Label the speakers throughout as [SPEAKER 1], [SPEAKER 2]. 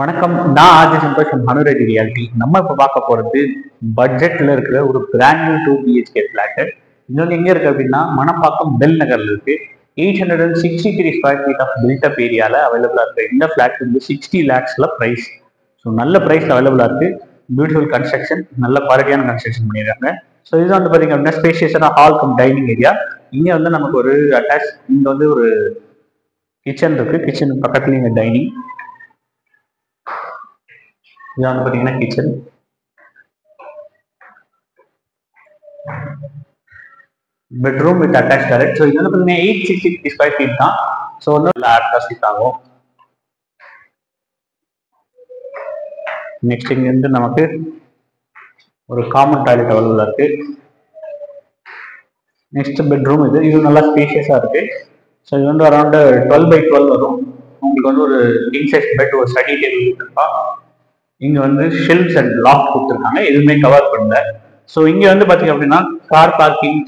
[SPEAKER 1] வணக்கம். நான் ஆதி சந்தோஷம் மனுரெடி ரியாலிட்டி நம்ம இப்போ பார்க்க போகிறது பட்ஜெட்டில் இருக்கிற ஒரு brand new two BHK flat இன்னொன்று வந்து எங்கே இருக்குது அப்படின்னா மணப்பாக்கம் பெல் நகரில் இருக்குது eight hundred and sixty three square feet of built up ஏரியாவில் அவைலபிளாக இருக்குது இந்த ஃப்ளாட் வந்து சிக்ஸ்டி லேக்ஸில் ப்ரைஸ் ஸோ நல்ல ப்ரைஸில் அவைலபிளாக இருக்குது பியூட்டிஃபுல் கன்ஸ்ட்ரக்ஷன் நல்ல குவாலிட்டியான கன்ஸ்ட்ரக்ஷன் பண்ணியிருக்காங்க. ஸோ இது வந்து பார்த்தீங்க அப்படின்னா ஸ்பேஷியஸான ஹால் கம் டைனிங் ஏரியா இங்கே வந்து நமக்கு ஒரு அட்டாச் இங்கே வந்து ஒரு கிச்சன் இருக்குது கிச்சன் பக்கத்துலேயும் டைனிங் இது வந்து பார்த்தீங்கன்னா kitchen bedroom with attach toilet so இது வந்து பார்த்தீங்கன்னா எயிட் சிக்ஸ்டி ஸ்கொயர் ஃபீட் தான். ஸோ வந்து நல்லா ஆப்டாக ஆகும். நெக்ஸ்ட் இங்கேருந்து நமக்கு ஒரு காமன் டாய்லெட் அவைலபிளாக இருக்கு. நெக்ஸ்ட் பெட்ரூம் இது. இது நல்லா ஸ்பேஷியஸாக இருக்கு. ஸோ இது வந்து அரௌண்ட் டுவெல் பை டுவெல் வரும். உங்களுக்கு வந்து ஒரு கிங் சைஸ் பெட் ஒரு ஸ்டடி டேபிள் இருக்கா இங்கே வந்து ஷெல்ஃப்ஸ் அண்ட் லாக் கொடுத்துருக்காங்க. எதுவுமே கவர் பண்ணல. ஸோ இங்கே வந்து பார்த்தீங்க அப்படின்னா கார் பார்க்கிங்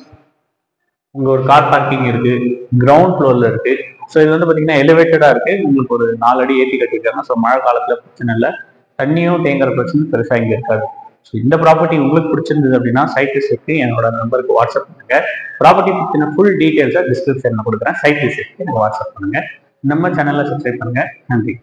[SPEAKER 1] உங்க ஒரு கார் பார்க்கிங் இருக்கு. கிரவுண்ட் ஃப்ளோர்ல இருக்கு. ஸோ இது வந்து பார்த்தீங்கன்னா எலிவேட்டடா இருக்கு. உங்களுக்கு ஒரு நாலு அடி ஏற்றி கட்டிருக்காங்க ஸோ மழை காலத்துல பிரச்சனை இல்லை. தண்ணியும் தேங்குற பிரச்சனை பெருசா இங்க இருக்காது. ஸோ இந்த ப்ராப்பர்ட்டி உங்களுக்கு பிடிச்சிருந்தது அப்படின்னா சைட் விசிட்க்கு என்னோட நம்பருக்கு வாட்ஸ்அப் பண்ணுங்க. ப்ராப்பர்ட்டி பற்றின ஃபுல் டீட்டெயில்ஸை டிஸ்கிரிப்ஷனில் கொடுக்குறேன். சைட் விசிட்க்கு எனக்கு வாட்ஸ்அப் பண்ணுங்க. நம்ம சேனலில் சப்ஸ்கிரைப் பண்ணுங்க. நன்றி.